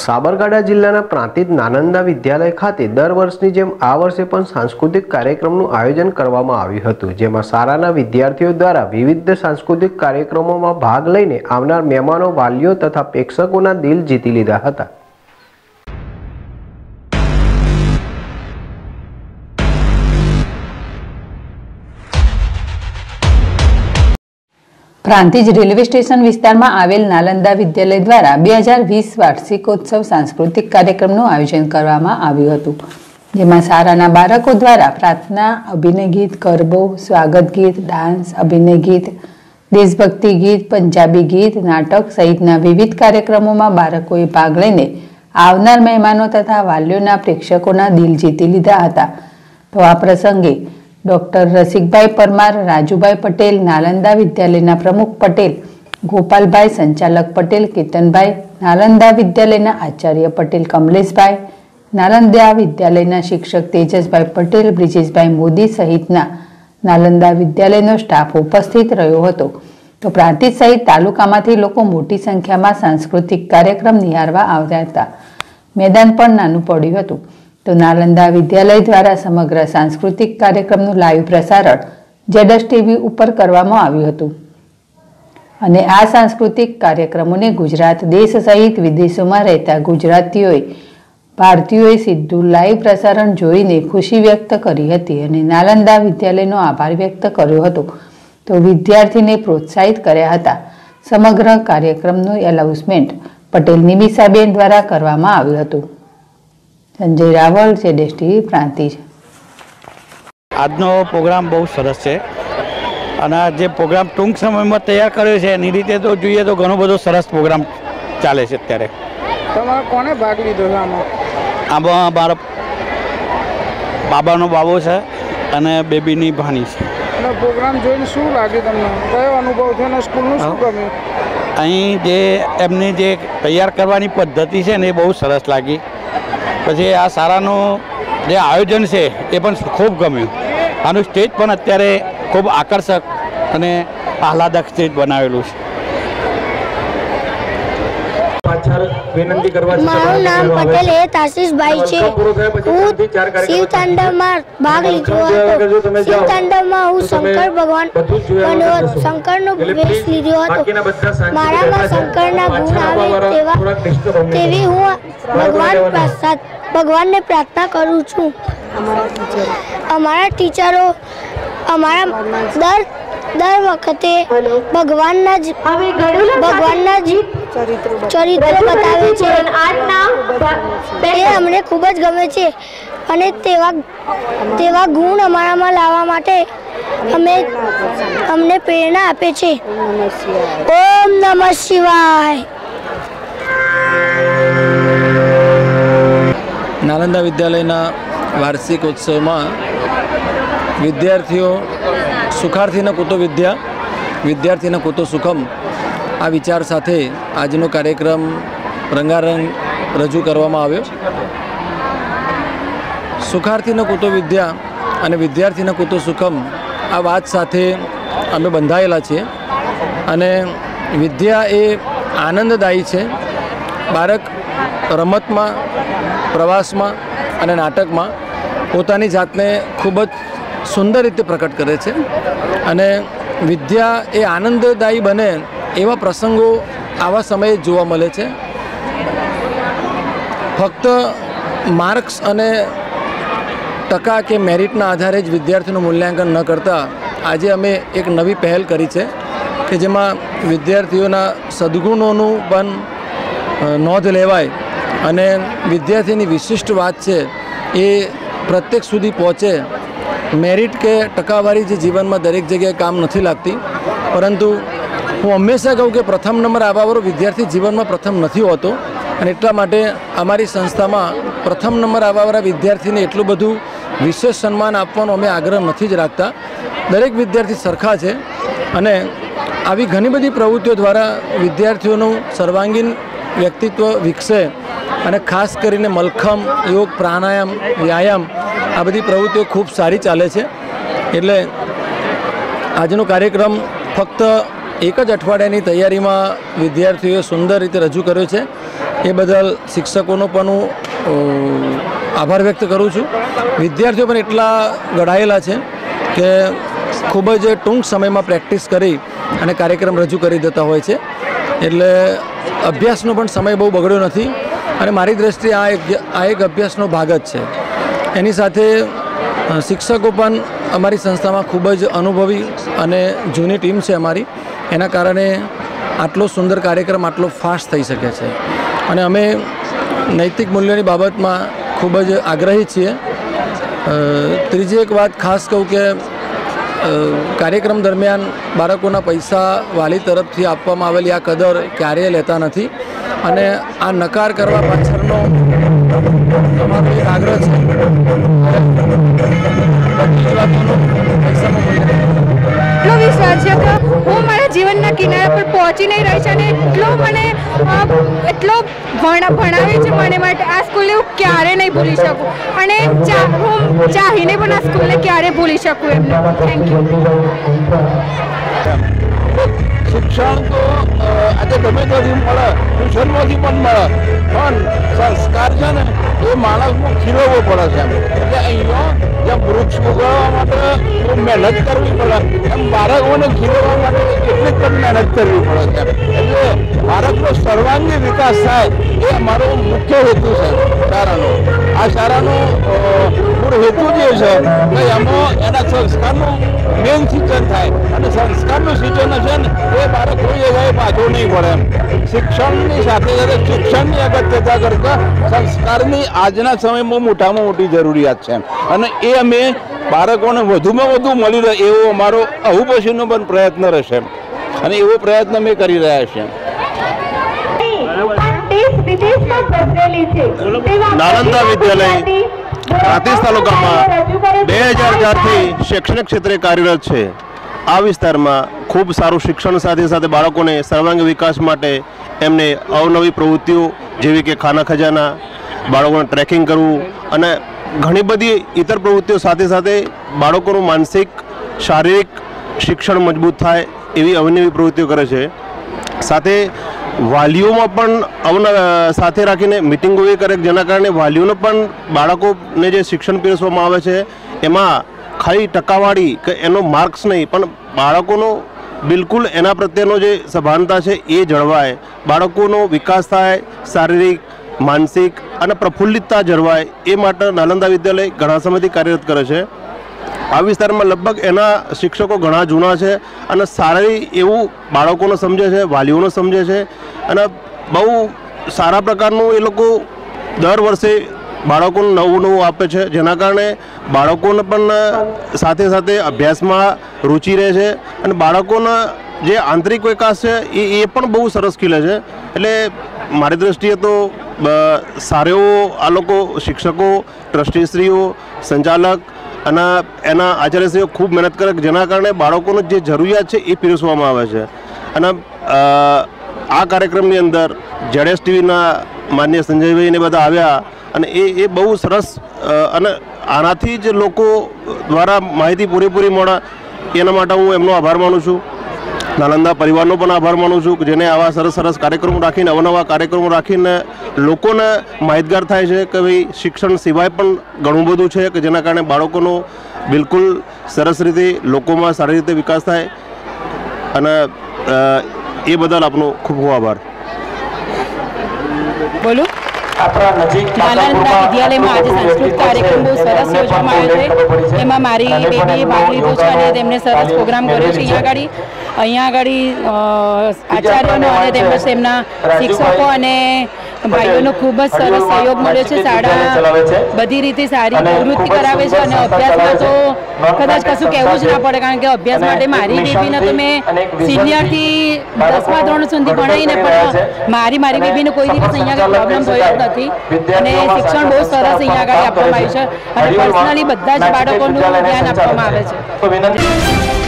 સાબરકાંઠા જિલ્લાના પ્રાંતિજ નાનંદા વિદ્યાલય ખાતે દર વર્ષની જેમ આ વર્ષે પણ સાંસ્કૃતિક કાર્યક્રમનું આયોજન કરવામાં આવ્યું હતું, જેમાં શાળાના વિદ્યાર્થીઓ દ્વારા વિવિધ સાંસ્કૃતિક કાર્યક્રમોમાં ભાગ લઈને આવનાર મહેમાનો, વાલીઓ તથા પ્રેક્ષકોના દિલ જીતી લીધા હતા. પ્રાંતિજ રેલવે સ્ટેશન વિસ્તારમાં આવેલ નાલંદા વિદ્યાલય દ્વારા બે હજાર વીસ વાર્ષિકોત્સવ સાંસ્કૃતિક કાર્યક્રમનું આયોજન કરવામાં આવ્યું હતું. જેમાં શાળાના બાળકો દ્વારા પ્રાર્થના, અભિનય ગીત, ગરબો, સ્વાગત ગીત, ડાન્સ, અભિનય ગીત, દેશભક્તિ ગીત, પંજાબી ગીત, નાટક સહિતના વિવિધ કાર્યક્રમોમાં બાળકોએ ભાગ લઈને આવનાર મહેમાનો તથા વાલીઓના પ્રેક્ષકોના દિલ જીતી લીધા હતા. તો આ પ્રસંગે ડોક્ટર રસિકભાઈ પરમાર, રાજુભાઈ પટેલ, નાલંદા વિદ્યાલયના પ્રમુખ પટેલ, ગોપાલભાઈ, સંચાલક પટેલ, કેતનભાઈ, નાલંદા વિદ્યાલયના આચાર્ય પટેલ, કમલેશભાઈ, નાલંદા વિદ્યાલયના શિક્ષક તેજસભાઈ પટેલ, બ્રિજેશભાઈ મોદી સહિતના નાલંદા વિદ્યાલયનો સ્ટાફ ઉપસ્થિત રહ્યો હતો. તો પ્રાંતિજ સહિત તાલુકામાંથી લોકો મોટી સંખ્યામાં સાંસ્કૃતિક કાર્યક્રમ નિહાળવા આવ્યા હતા. મેદાન પણ નાનું પડ્યું હતું. તો નાલંદા વિદ્યાલય દ્વારા સમગ્ર સાંસ્કૃતિક કાર્યક્રમનું લાઈવ પ્રસારણ જેડસ ટીવી ઉપર કરવામાં આવ્યું હતું. અને આ સાંસ્કૃતિક કાર્યક્રમોને ગુજરાત દેશ સહિત વિદેશોમાં રહેતા ગુજરાતીઓએ, ભારતીયોએ સીધું લાઈવ પ્રસારણ જોઈને ખુશી વ્યક્ત કરી હતી અને નાલંદા વિદ્યાલયનો આભાર વ્યક્ત કર્યો હતો. તો વિદ્યાર્થીને પ્રોત્સાહિત કર્યા હતા. સમગ્ર કાર્યક્રમનું એલાઉન્સમેન્ટ પટેલ નિમિષાબેન દ્વારા કરવામાં આવ્યું હતું. સંજય રાવલ છે ડેસ્ટી છે. આજનો પ્રોગ્રામ બહુ સરસ છે. અને આ જે પ્રોગ્રામ ટૂંક સમયમાં તૈયાર કર્યો છે એની રીતે તો જોઈએ તો ઘણો બધો સરસ પ્રોગ્રામ ચાલે છે અત્યારે. તમારે કોને ભાગ લીધો છે આમાં? આમાં મારા બાબાનો બાબો છે અને બેબીની ભાણી છે. પ્રોગ્રામ જોઈને શું લાગે તમને? કયો અનુભવ થયો અને સ્કૂલનું શું ગમ્યું? અહીં જે એમની જે તૈયાર કરવાની પદ્ધતિ છે ને એ બહુ સરસ લાગી. પછી આ શાળાનું જે આયોજન છે એ પણ ખૂબ ગમ્યું. આનું સ્ટેજ પણ અત્યારે ખૂબ આકર્ષક અને આહલાદક સ્ટેજ બનાવેલું છે. મારું નામ પટેલ એ તાસીસભાઈ છે. હું શિવ તાંડવમાં ભાગ લીધો હતો. શિવ તાંડવમાં હું શંકર ભગવાન બન્યો શંકરનો વેશ લીધો હતો. મારામાં શંકરના ગુણ આવે તેવા તેવી હું ભગવાન પ્રસાદ ભગવાનને પ્રાર્થના કરું છું. અમારા ટીચરો અમારા દર દર વખતે ભગવાનના જ ભગવાનના જ ચરિત્રો બતાવે. છે. તે અમને ખૂબ જ ગમે છે. અને તેવા તેવા ગુણ અમારામાં લાવવા માટે અમે અમને પ્રેરણા આપે છે. ઓમ નમઃ શિવાય. નાલંદા વિદ્યાલયના વાર્ષિક ઉત્સવમાં વિદ્યાર્થીઓ સુખાર્થીને કુતો વિદ્યા, વિદ્યાર્થીને કુતો સુખમ. આ વિચાર સાથે આજનો કાર્યક્રમ રંગારંગ રજૂ કરવામાં આવ્યો. સુખાર્થીને કુતો વિદ્યા અને વિદ્યાર્થીને કુતો સુખમ આ વાત સાથે અમે બંધાયેલા છીએ. અને વિદ્યા એ આનંદદાયી છે. બાળક રમતમાં, પ્રવાસમાં અને નાટકમાં પોતાની જાતને ખૂબ જ સુંદર રીતે પ્રકટ કરે છે અને વિદ્યા એ આનંદદાયી બને એવા પ્રસંગો આવા સમયે જોવા મળે છે. ફક્ત માર્ક્સ અને ટકા કે મેરિટના આધારે જ વિદ્યાર્થીનું મૂલ્યાંકન ન કરતાં આજે અમે એક નવી પહેલ કરી છે કે જેમાં વિદ્યાર્થીઓના સદગુણોનું પણ નોંધ લેવાય અને વિદ્યાર્થીની વિશિષ્ટ વાત છે એ પ્રત્યેક સુધી પહોંચે મેરિટ કે ટકાવારી જે જીવનમાં દરેક જગ્યાએ કામ નથી લાગતી, પરંતુ હું હંમેશા કહું કે પ્રથમ નંબર આવવાવાળો વિદ્યાર્થી જીવનમાં પ્રથમ નથી હોતો અને એટલા માટે અમારી સંસ્થામાં પ્રથમ નંબર આવવાવાળા વિદ્યાર્થીને એટલું બધું વિશેષ સન્માન આપવાનો અમે આગ્રહ નથી જ રાખતા. દરેક વિદ્યાર્થી સરખા છે અને આવી ઘણી બધી પ્રવૃત્તિઓ દ્વારા વિદ્યાર્થીઓનું સર્વાંગીણ વ્યક્તિત્વ વિકસે અને ખાસ કરીને મલખમ યોગ પ્રાણાયામ, વ્યાયામ આ બધી પ્રવૃત્તિઓ ખૂબ સારી ચાલે છે. એટલે આજનો કાર્યક્રમ ફક્ત એક જ અઠવાડિયાની તૈયારીમાં વિદ્યાર્થીઓએ સુંદર રીતે રજૂ કર્યો છે. એ બદલ શિક્ષકોનો પણ હું આભાર વ્યક્ત કરું છું. વિદ્યાર્થીઓ પણ એટલા ઘડાયેલા છે કે ખૂબ જ ટૂંક સમયમાં પ્રેક્ટિસ કરી અને કાર્યક્રમ રજૂ કરી દેતા હોય છે. એટલે અભ્યાસનો પણ સમય બહુ બગડ્યો નથી અને મારી દ્રષ્ટિએ આ એક આ એક અભ્યાસનો ભાગ જ છે. એની સાથે શિક્ષકો પણ અમારી સંસ્થામાં ખૂબ જ અનુભવી અને જૂની ટીમ છે અમારી. એના કારણે આટલો સુંદર કાર્યક્રમ, આટલો ફાસ્ટ થઈ શકે છે. અને અમે નૈતિક મૂલ્યોની બાબતમાં ખૂબ જ આગ્રહી છીએ. ત્રીજી એક વાત ખાસ કહું કે કાર્યક્રમ દરમિયાન બાળકોના પૈસા વાલી તરફથી આપવામાં આવેલી આ કદર ક્યારેય લેતા નથી. અને આ નકાર કરવા પાછળનો અમારો એક આગ્રહ છે હું મારા જીવનના કિનારા પર પહોંચી નહીં રહી છે અને એટલો મને એટલો ભણ, ભણાવે છે મને માટે આ સ્કૂલને હું ક્યારે નહીં ભૂલી શકું. અને હું ચાહીને પણ આ સ્કૂલને ક્યારે ભૂલી શકું એમને. થેન્ક યુ શિક્ષણ તો આજે ગમે ત્યાંથી મળે, ટ્યુશનમાંથી પણ મળે, પણ સંસ્કાર છે ને, એ માણસમાં ખીલવવો પડે છે એમ. એટલે અહીંયા જ્યાં વૃક્ષ ઉગાડવા માટે મહેનત કરવી પડે, એમ બાળકોને ખીલવવા માટે પણ મહેનત કરવી પડે. છે એટલે બાળકનો સર્વાંગી વિકાસ થાય એ અમારો મુખ્ય હેતુ છે, શાળાનો. આ શાળાનો મૂળ હેતુ જે છે કે એમાં એના સંસ્કારનું મેન સિંચન થાય. અને સંસ્કારનું સિંચન છે ને, એ બાળક કોઈ જગ્યાએ પાછો નહીં પડે એમ. શિક્ષણની સાથે સાથે શિક્ષણની અગત્યતા કરતાં સંસ્કારની આજના સમયમાં મોટામાં મોટી જરૂરિયાત છે અને એ અમે બાળકોને વધુમાં વધુ મળી રહે એવો અમારો અહુપશીનો પણ પ્રયત્ન રહેશે. અને એવો પ્રયત્ન અમે કરી રહ્યા છીએ. નાલંદા વિદ્યાલય રાતીસ તાલુકામાં બે હજાર ચારથી શૈક્ષણિક ક્ષેત્રે કાર્યરત છે. આ વિસ્તારમાં ખૂબ સારું શિક્ષણ સાથે સાથે બાળકોને સર્વાંગી વિકાસ માટે એમને અવનવી પ્રવૃત્તિઓ જેવી કે ખાના ખજાના, બાળકોને ટ્રેકિંગ કરવું અને ઘણી બધી ઇતર પ્રવૃત્તિઓ સાથે સાથે બાળકોનું માનસિક, શારીરિક શિક્ષણ મજબૂત થાય એવી અવનવી પ્રવૃત્તિઓ કરે છે. સાથે વાલીઓમાં પણ અવન સાથે રાખીને મિટિંગો એ કરે, જેના કારણે વાલીઓને પણ બાળકોને જે શિક્ષણ પીરસવામાં આવે છે, એમાં ખાલી ટકાવાળી કે એનો માર્ક્સ નહીં, પણ બાળકોનો બિલકુલ એના પ્રત્યેનો જે સભાનતા છે એ જળવાય. બાળકોનો વિકાસ થાય, શારીરિક, માનસિક અને પ્રફુલ્લિતતા જળવાય, એ માટે નાલંદા વિદ્યાલય ઘણા સમયથી કાર્યરત કરે છે. આ વિસ્તારમાં લગભગ એના શિક્ષકો ઘણા જૂના છે અને સારી એવું બાળકોને સમજે છે, વાલીઓને સમજે છે અને બહુ સારા પ્રકારનું એ લોકો દર વર્ષે બાળકોને નવું નવું આપે છે. જેના કારણે બાળકોને પણ સાથે સાથે અભ્યાસમાં રુચિ રહે છે અને બાળકોના જે આંતરિક વિકાસ છે એ એ પણ બહુ સરસ ખીલે છે. એટલે મારી દ્રષ્ટિએ તો સારો એવો આ લોકો શિક્ષકો, ટ્રસ્ટીશ્રીઓ, સંચાલક અને એના આચાર્યશ્રીઓ ખૂબ મહેનત કરે જેના કારણે બાળકોને જે જરૂરિયાત છે એ પીરસવામાં આવે છે. અને આ કાર્યક્રમની અંદર જેડેસ ટીવીના માન્ય સંજયભાઈને બધા આવ્યા અને એ એ બહુ સરસ અને આનાથી જ લોકો દ્વારા માહિતી પૂરેપૂરી મળે. એના માટે હું એમનો આભાર માનું છું. નાલંદા પરિવારનો પણ આભાર માનું છું કે જેને આવા સરસ સરસ કાર્યક્રમો રાખીને, અવનવા કાર્યક્રમો રાખીને લોકોને માહિતગાર થાય છે કે ભાઈ શિક્ષણ સિવાય પણ ઘણું બધું છે કે જેના કારણે બાળકોનો બિલકુલ સરસ રીતે લોકોમાં સારી રીતે વિકાસ થાય. અને એ બદલ આપનો ખૂબ ખૂબ આભાર. બોલો. મારી બેબીએ ભાગ લીધો છે અને તેમણે સરસ પ્રોગ્રામ કર્યો છે. અહીંયા આગળ અહીંયા આગળ આચાર્યોનો અને તેમજ તેમના શિક્ષકો અને ભાઈઓનો ખૂબ જ સરસ સહયોગ મળ્યો છે. શાળા બધી રીતે સારી પ્રવૃત્તિ કરાવે છે અને અભ્યાસમાં તો કદાચ કશું કહેવું જ ના પડે કારણ કે અભ્યાસ માટે મારી બેબીને તો મેં સિનિયરથી દસમા ધોરણ સુધી ભણાવીને પણ મારી મારી બેબીને કોઈ દિવસ અહીંયા આગળ પ્રોબ્લેમ થયો જ નથી. અને શિક્ષણ બહુ સરસ અહીંયા આગળ આપવામાં આવ્યું છે અને પર્સનલી બધા જ બાળકોનું ધ્યાન આપવામાં આવે છે.